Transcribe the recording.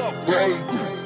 up, baby.